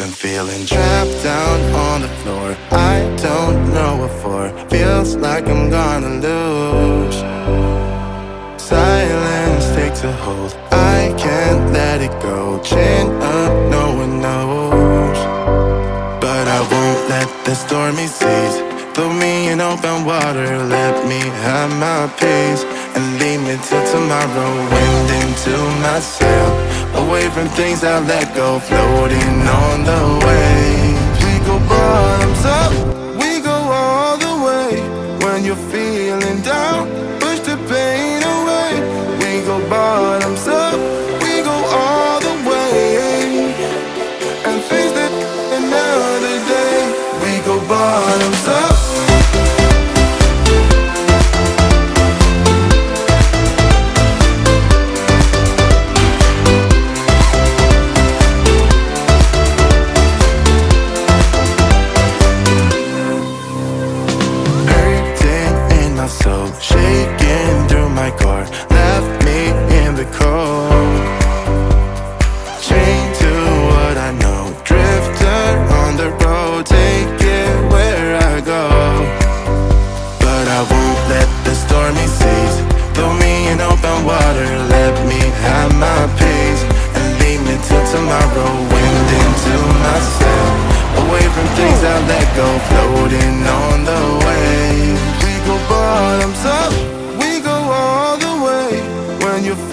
Been feeling trapped down on the floor. I don't know what for. Feels like I'm gonna lose. Silence takes a hold. I can't let it go. Chin up, no one knows. But I won't let the stormy seas throw me in open water. Let me have my peace and leave me till tomorrow. Wind into my sail, away from things I let go, floating on the waves. We go bottoms up, my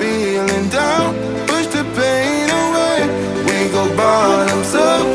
feeling down, push the pain away. We go bottoms up,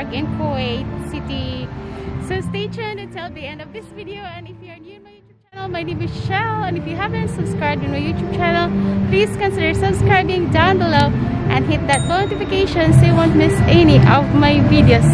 Park in Kuwait City. So stay tuned until the end of this video. And if you're new to my YouTube channel, my name is Shell. And if you haven't subscribed to my YouTube channel, please consider subscribing down below and hit that notification so you won't miss any of my videos.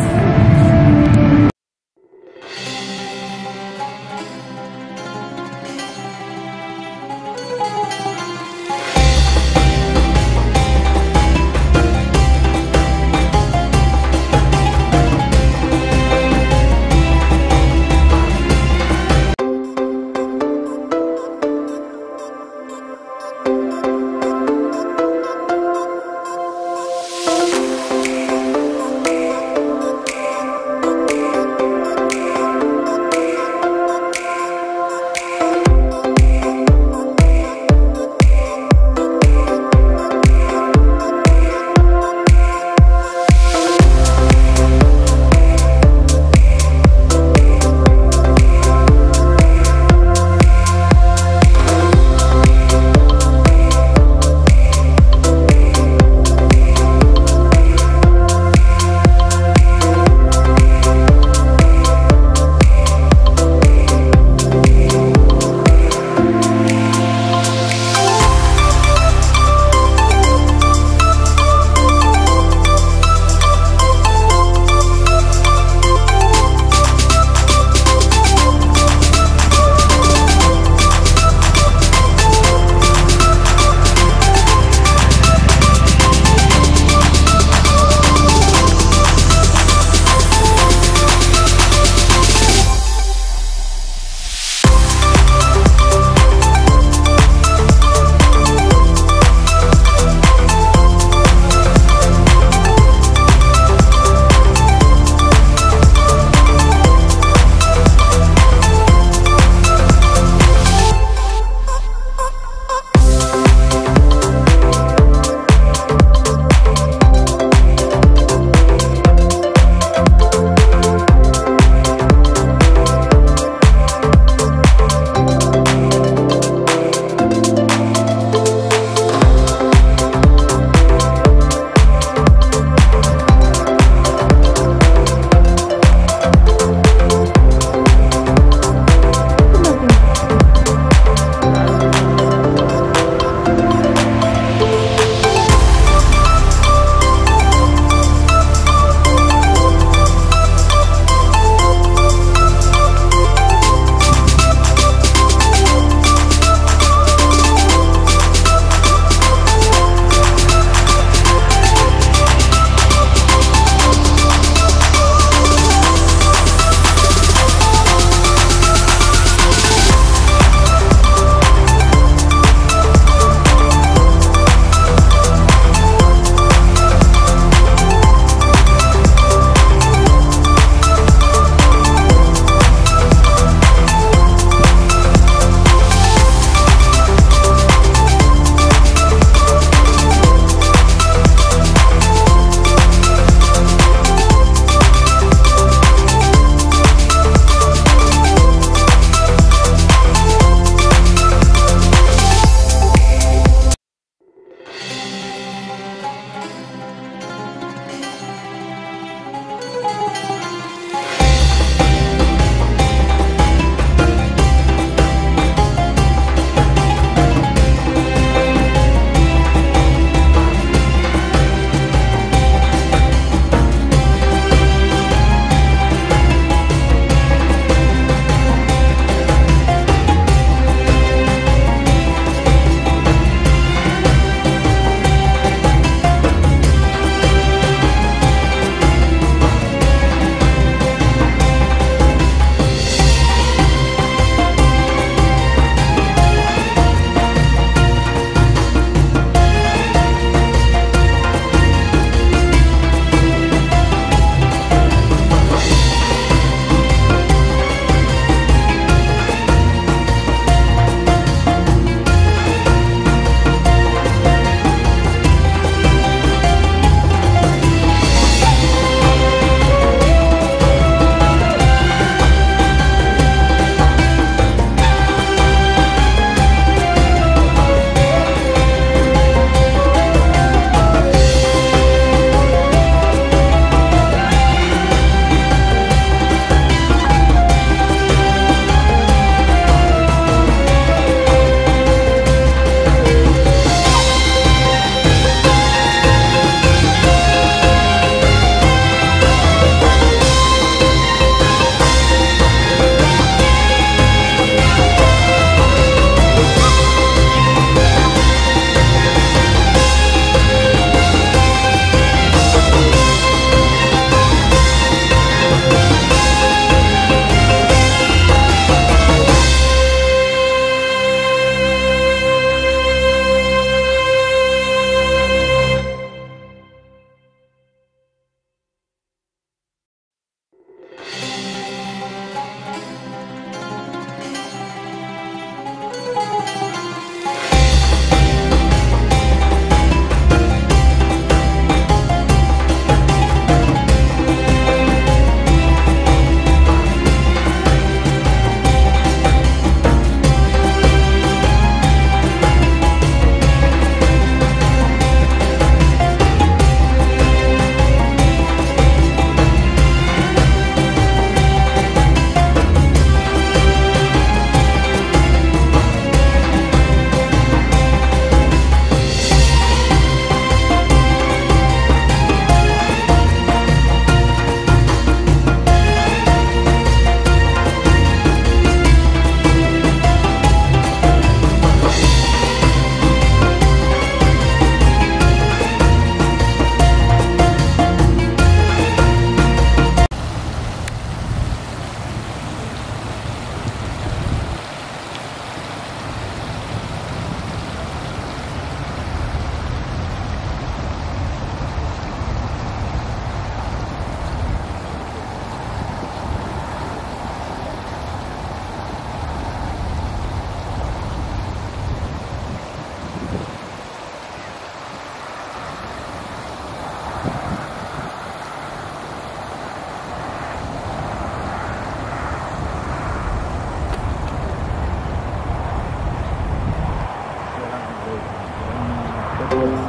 Thank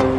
you.